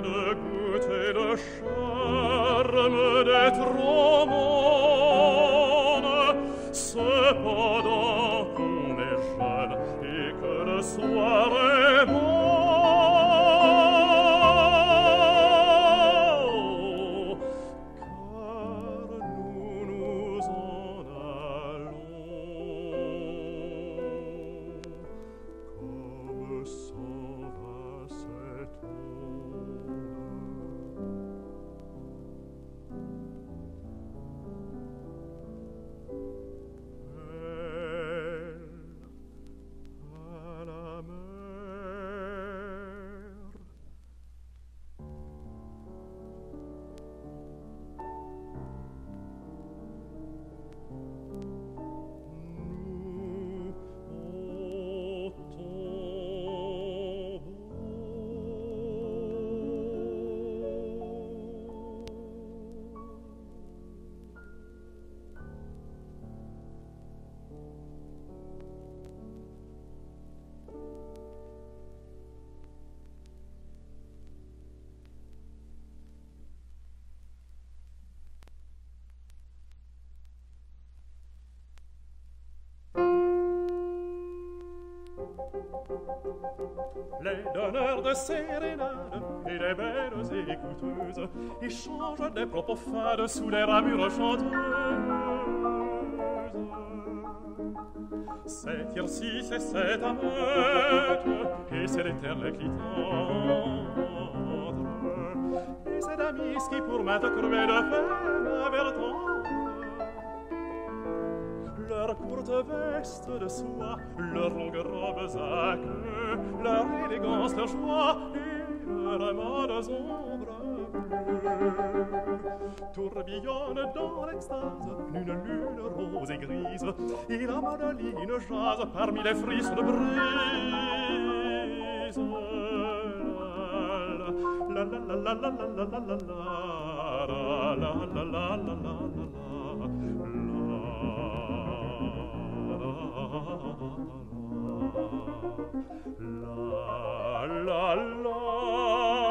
de gute le charme Les donneurs de sérénades et les belles écouteuses échangent des propos fades sous les ramures chanteuses. C'est Tircis et c'est Amètre, et c'est l'éternel qui tendre. Et c'est Damis qui pour m'être crevé de la courte veste de soie, leurs longues robes à queue, leur élégance, leur joie et leur amade ombre tourbillonne dans l'extase une lune rose et grise et la monoline jase parmi les frissons de brise la la la la la la la la la la la la la la la la la la la.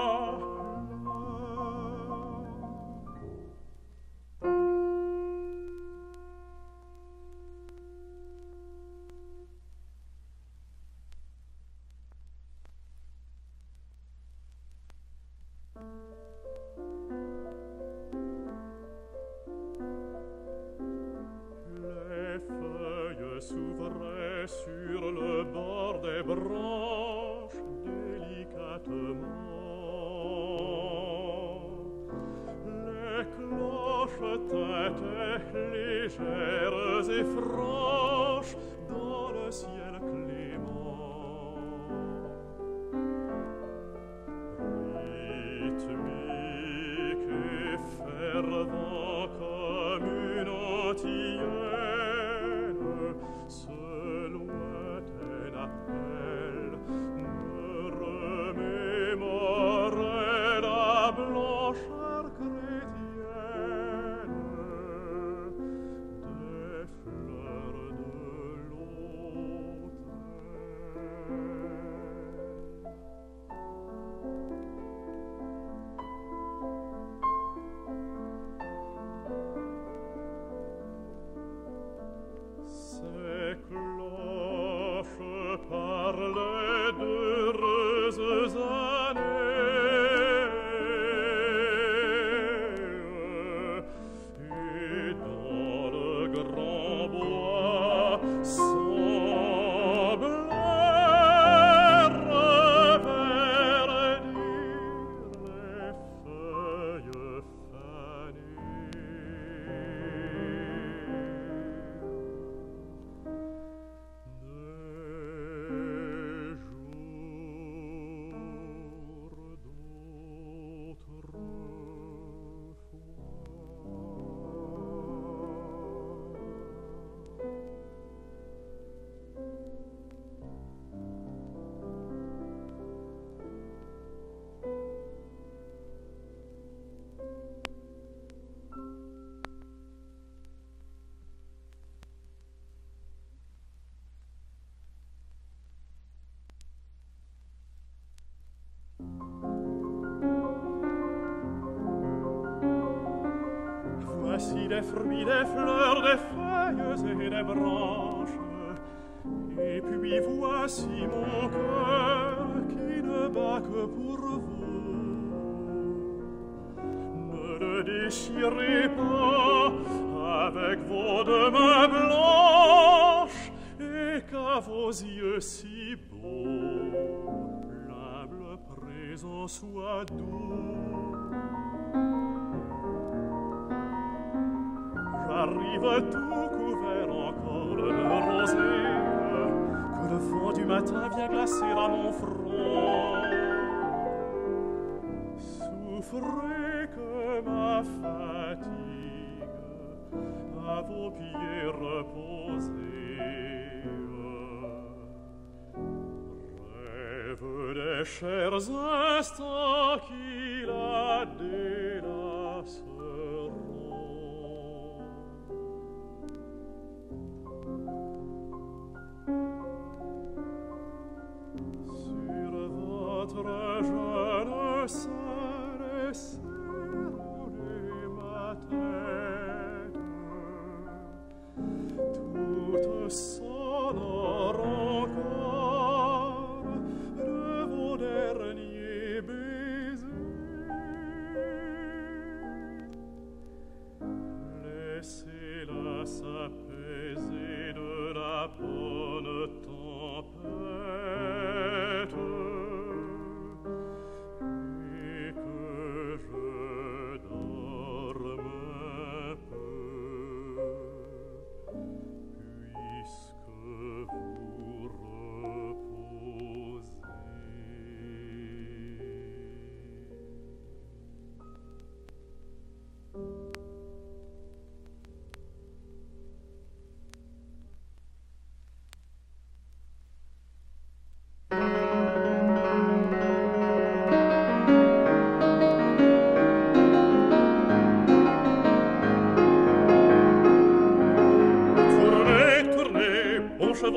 Des fruits, des fleurs, des feuilles et des branches. Et puis voici mon cœur qui ne bat que pour vous. Ne le déchirez pas avec vos deux mains blanches et qu'à vos yeux si beaux l'humble présent soit doux. arrive tout couvert encore de rosée que le vent du matin vient glacer à mon front. Souffrez que ma fatigue à vos pieds reposée. Rêve des chers instants qu'il a délassés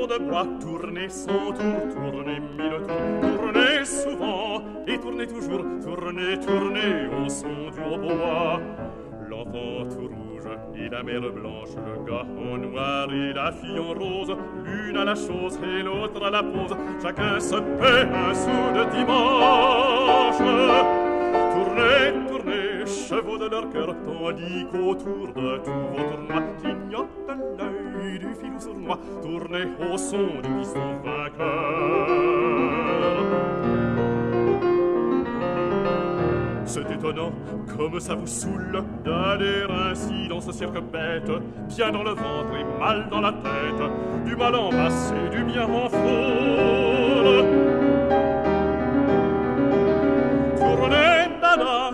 de bois, tournez sans tour, tournez mille tours, tournez souvent, et tournez toujours, tournez, tournez au son du hautbois. L'enfant tout rouge et la mère blanche, le gars en noir et la fille en rose, l'une à la chose et l'autre à la pose, chacun se paie un sou de dimanche. Tournez, tournez, chevaux de leur cœur, tandis qu'autour de tout clignote l'œil du filou sur moi, tournez au son du piston vainqueur. C'est étonnant comme ça vous saoule d'aller ainsi dans ce cirque bête, bien dans le ventre et mal dans la tête, du mal en masse et du bien en foule.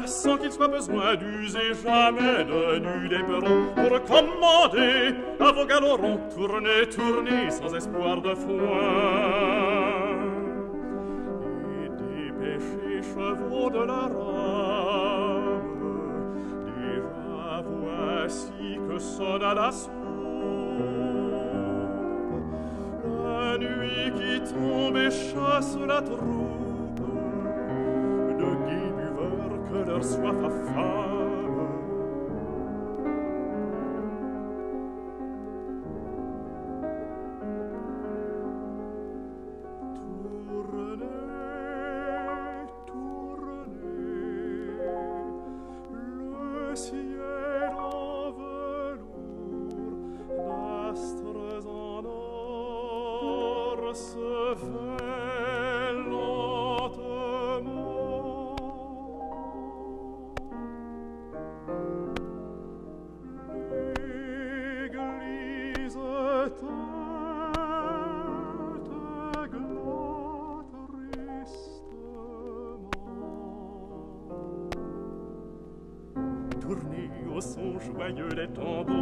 Sans qu'il soit besoin d'user jamais de nul éperon pour commander à vos galorons. Tournez, tournez, sans espoir de foin. Et dépêchez, chevaux de la rame, déjà voici que sonne à la source la nuit qui tombe et chasse la troupe que leur soif affame. Joyeux des tambours,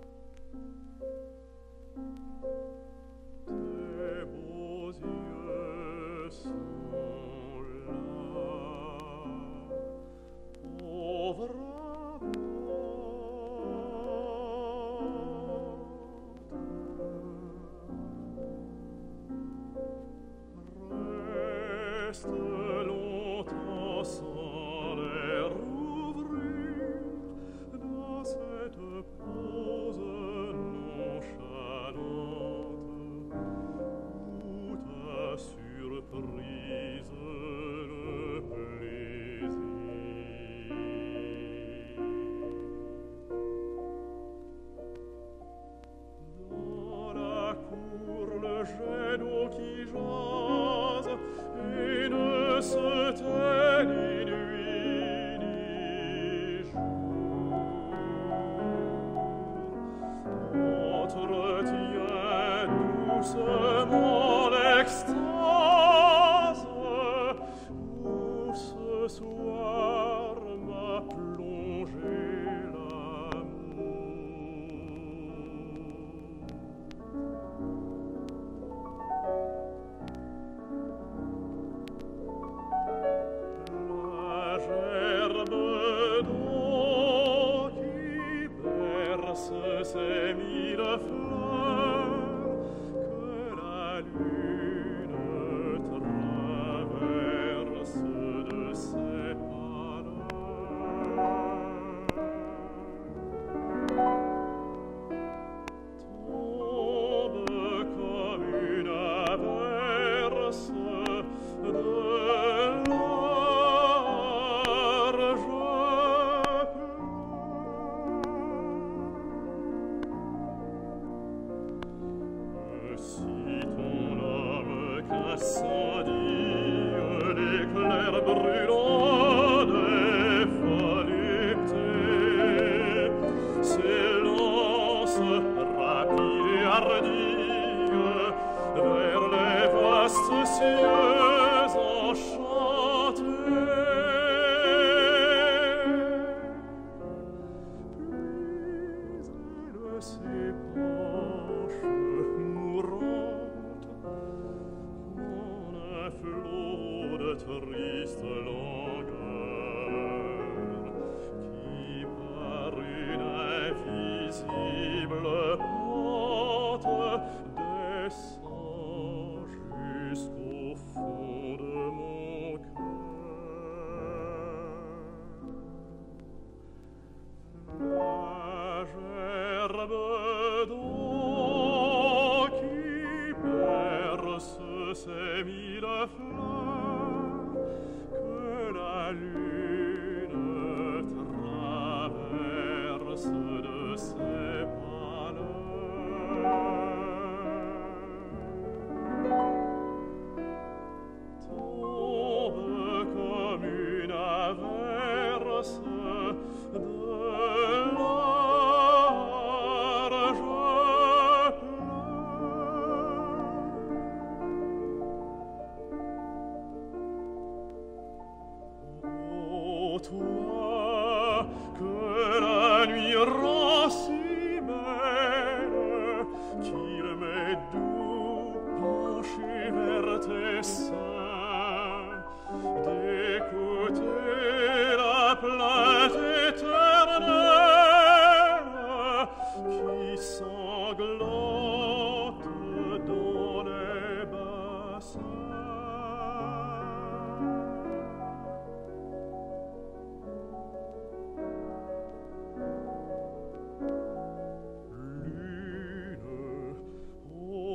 Jesus.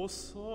So.